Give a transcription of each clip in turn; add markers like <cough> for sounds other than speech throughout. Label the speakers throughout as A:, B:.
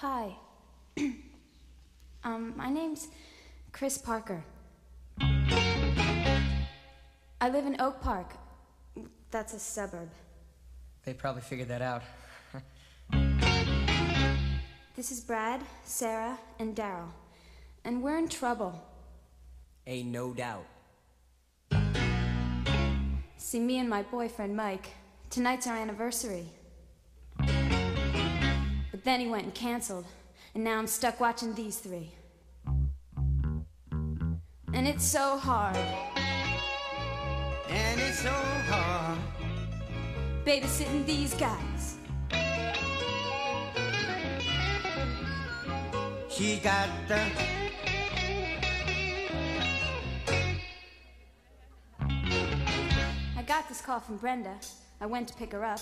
A: Hi. <clears throat> um, my name's Chris Parker. I live in Oak Park. That's a suburb.
B: They probably figured that out. <laughs>
A: This is Brad, Sarah, and Daryl. And we're in trouble.
B: A no doubt.
A: See, me and my boyfriend Mike, tonight's our anniversary. But then he went and canceled, and now I'm stuck watching these three. And it's so hard,
C: And it's so hard.
A: babysitting these guys.
C: She got the
A: I got this call from Brenda. I went to pick her up.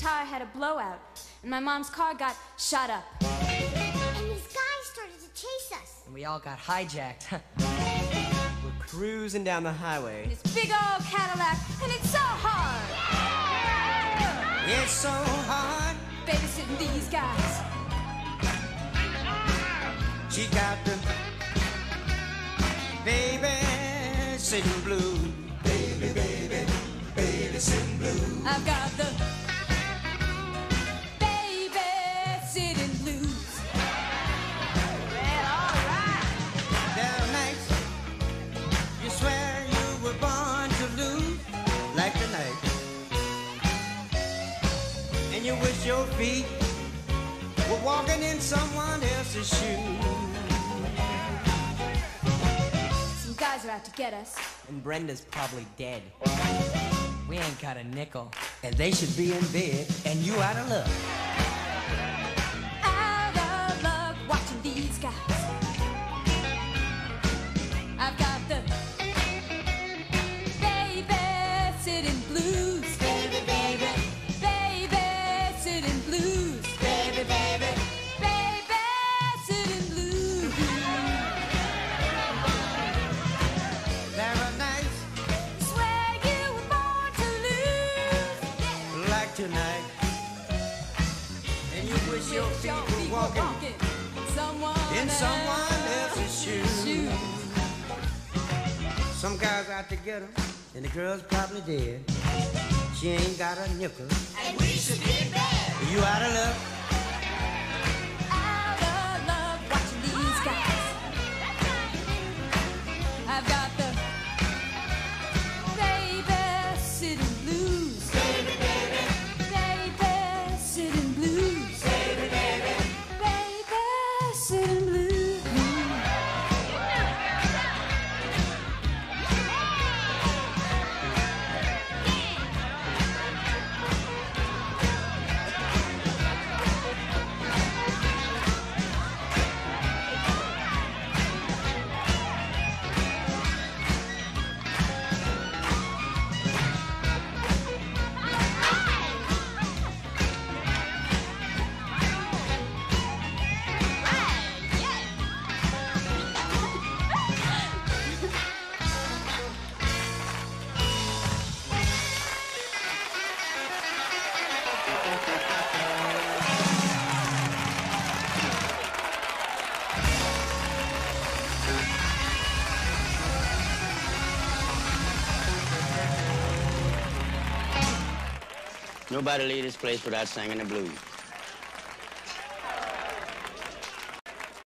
A: The tire had a blowout, and my mom's car got shot up.
D: And these guys started to chase us.
B: And we all got hijacked. <laughs>
E: We're cruising down the highway.
A: This big old Cadillac, and it's so hard
C: it's so hard.
A: babysitting these guys.
C: She got the baby sitting blue. Baby, baby, baby sitting blue.
A: I've got
C: you wish your feet were walking in someone else's shoes.
A: Some guys are out to get us.
B: and Brenda's probably dead. We ain't got a nickel.
C: And they should be in bed, and you out of luck. In someone else's shoes.
A: shoes.
C: Some guys out to get 'em, and the girl's probably dead. She ain't got a nickel.
D: And we should be bed.
C: You out of luck.
F: Nobody leave this place without singing the blues.